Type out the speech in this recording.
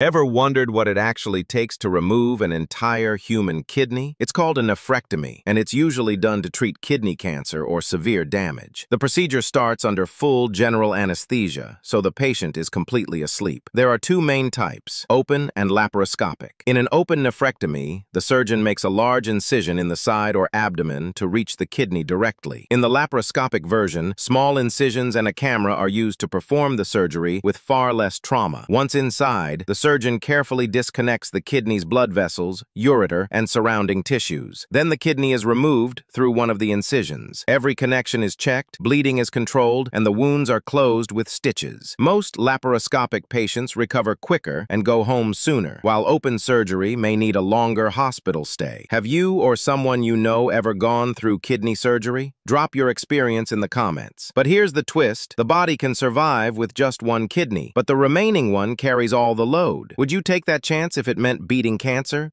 Ever wondered what it actually takes to remove an entire human kidney? It's called a nephrectomy, and it's usually done to treat kidney cancer or severe damage. The procedure starts under full general anesthesia, so the patient is completely asleep. There are two main types, open and laparoscopic. In an open nephrectomy, the surgeon makes a large incision in the side or abdomen to reach the kidney directly. In the laparoscopic version, small incisions and a camera are used to perform the surgery with far less trauma. Once inside, the surgeon carefully disconnects the kidney's blood vessels, ureter, and surrounding tissues. Then the kidney is removed through one of the incisions. Every connection is checked, bleeding is controlled, and the wounds are closed with stitches. Most laparoscopic patients recover quicker and go home sooner, while open surgery may need a longer hospital stay. Have you or someone you know ever gone through kidney surgery? Drop your experience in the comments. But here's the twist. The body can survive with just one kidney, but the remaining one carries all the load. Would you take that chance if it meant beating cancer?